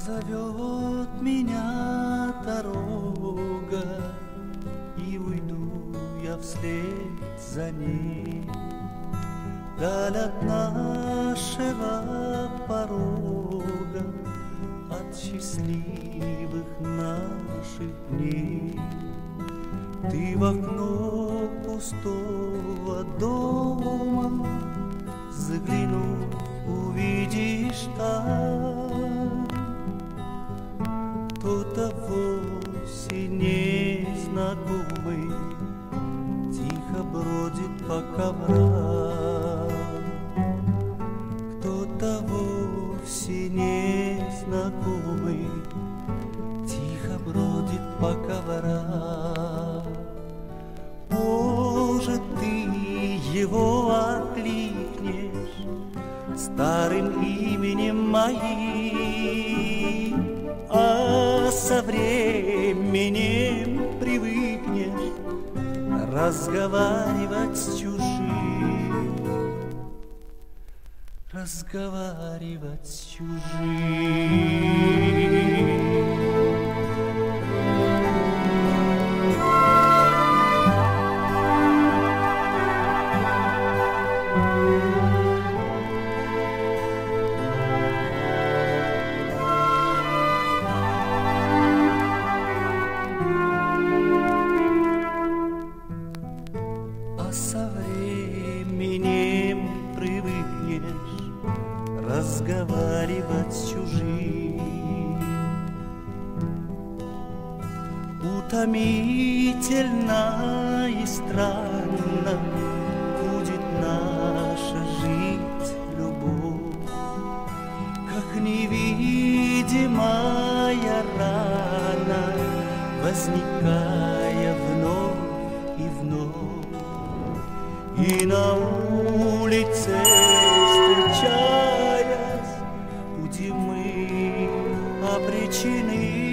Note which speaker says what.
Speaker 1: Позовет меня дорога, И уйду я вслед за ней. Даль от нашего порога, От счастливых наших дней. Ты в окно пустого дома Заглянув, увидишь там незнакомый Тихо бродит по коврам. Кто-то вовсе незнакомый Тихо бродит по коврам. Может, ты его окликнешь Старым именем моим А со временем Разговаривать с чужим. Разговаривать с чужим разговаривать с чужим. Утомительно и странно будет наша жить любовь, как невидимая рана, возникая вновь и вновь. И на 许你。